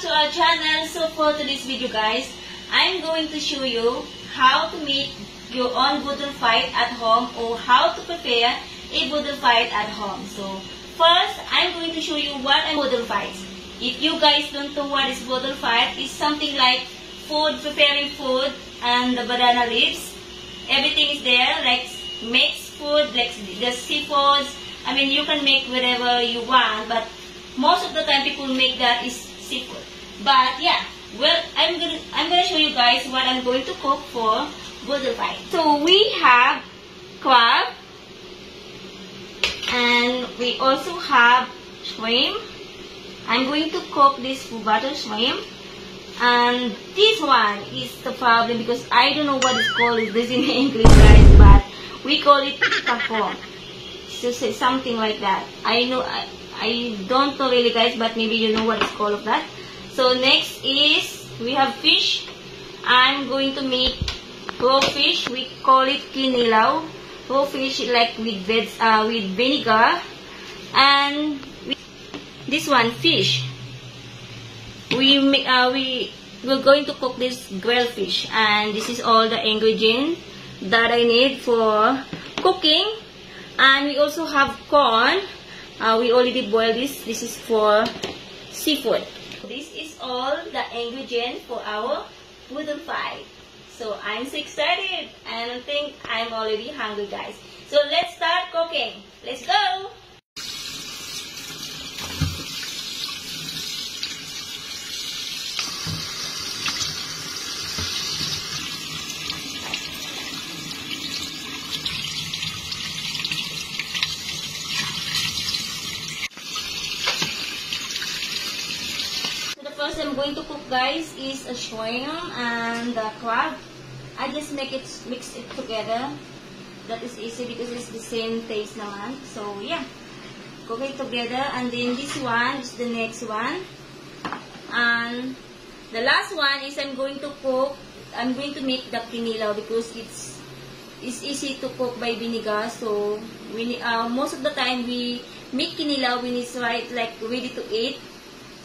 to our channel. So for today's video guys, I'm going to show you how to make your own boodle fight at home or how to prepare a boodle fight at home. So first, I'm going to show you what a boodle fight. If you guys don't know what is boodle fight, it's something like food, preparing food and the banana leaves. Everything is there like mixed food, like the seafoods. I mean, you can make whatever you want, but most of the time people make that is seafood. But yeah, well, I'm gonna I'm gonna show you guys what I'm going to cook for fight. So we have crab, and we also have shrimp. I'm going to cook this butter shrimp. And this one is the problem because I don't know what it's called It's this in English guys, but we call it kangkong. So say something like that. I know I, I don't know really guys, but maybe you know what it's called of that. So next is we have fish. I'm going to make raw fish. We call it kinilaw. Raw fish like with veg, uh, with vinegar. And this one fish. We uh, we we're going to cook this grilled fish, and this is all the ingredients that I need for cooking. And we also have corn. Uh, we already boiled this. This is for seafood. All the ingredients for our boodle fight. So I'm so excited and I think I'm already hungry guys. So let's start cooking. Let's go! Guys is a shrimp and the crab. I just make it mix it together. That is easy because it's the same taste naman. So yeah. Cook it together and then this one is the next one. And the last one is I'm going to cook I'm going to make the kinilaw because it's it's easy to cook by vinegar. So we uh, most of the time we make kinilaw when it's right like ready to eat.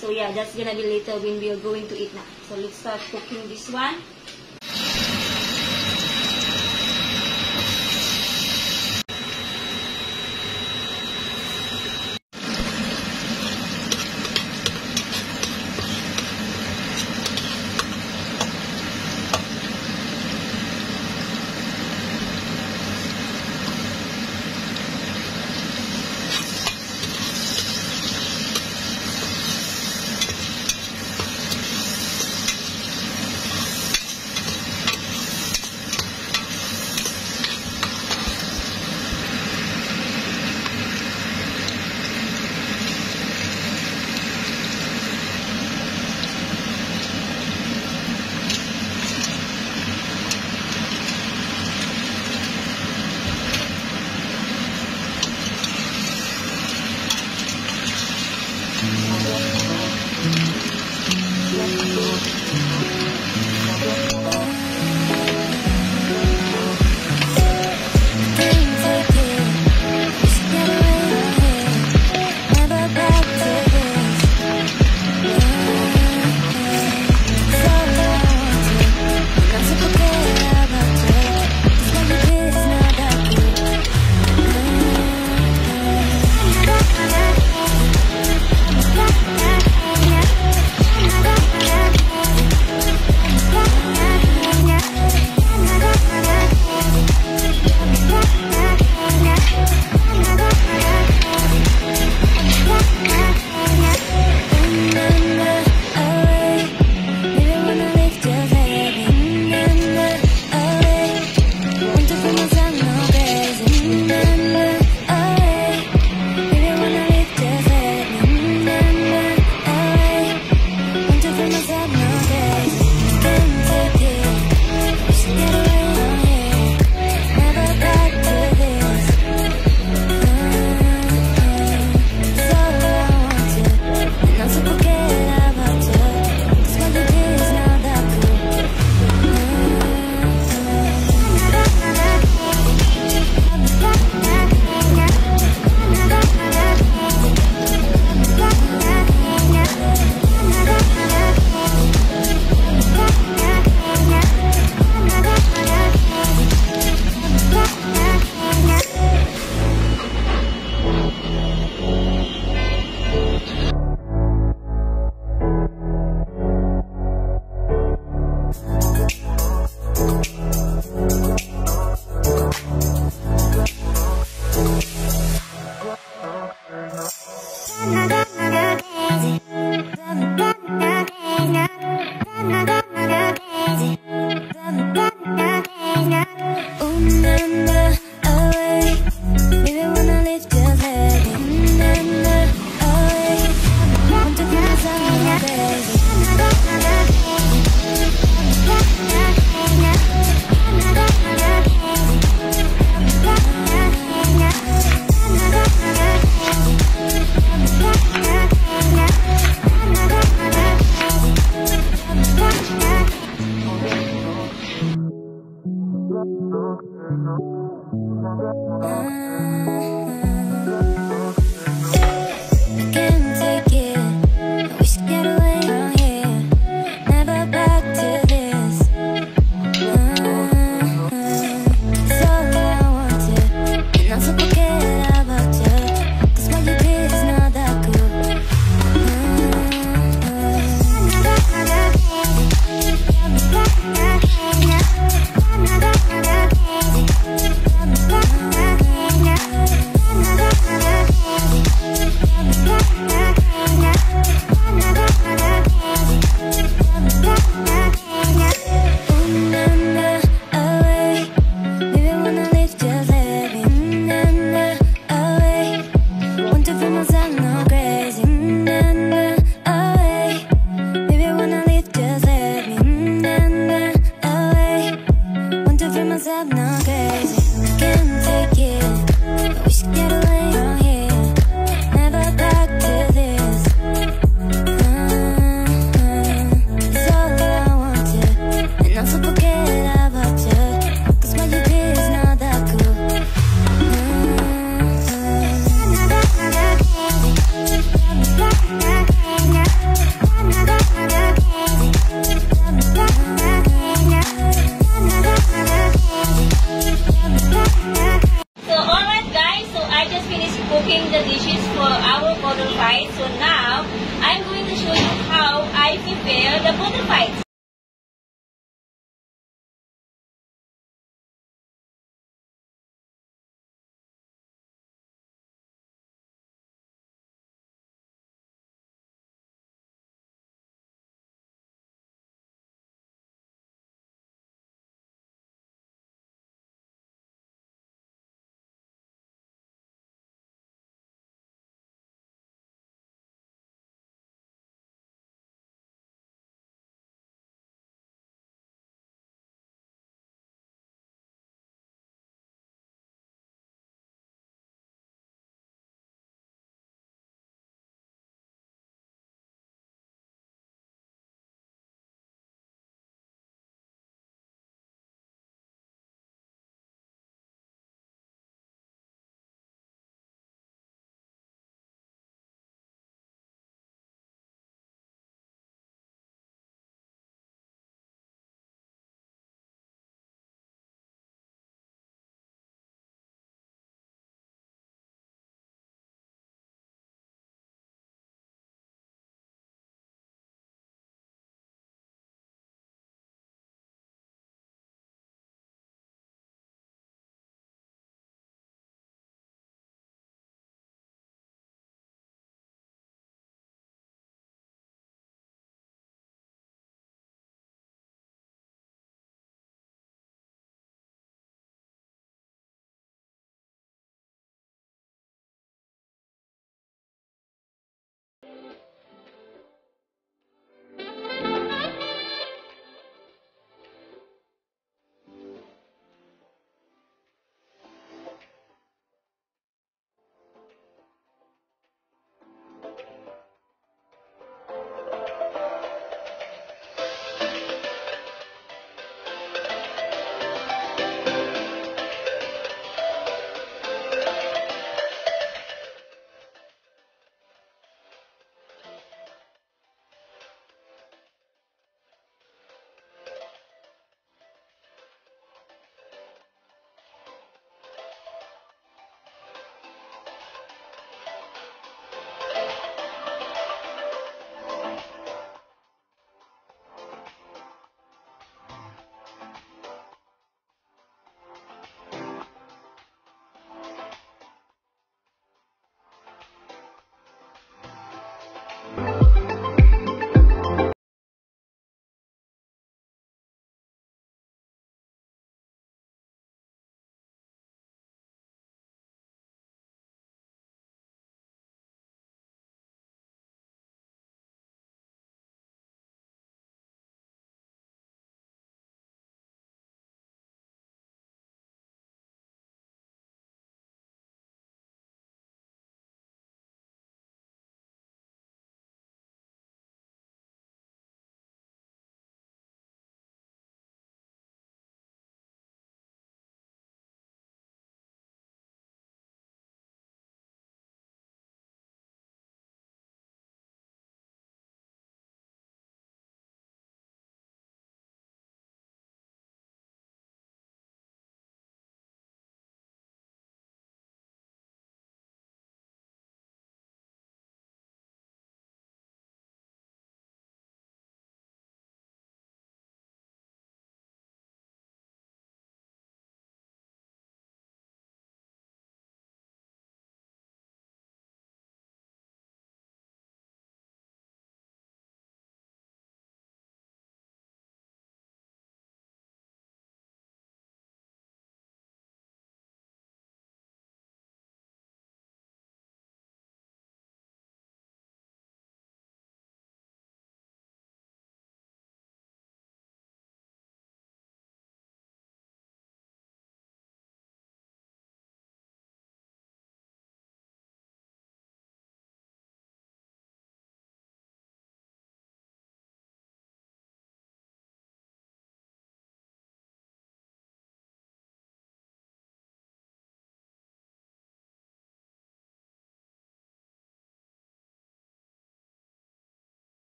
So yeah, that's gonna be later when we are going to eat now. So let's start cooking this one. another, another crazy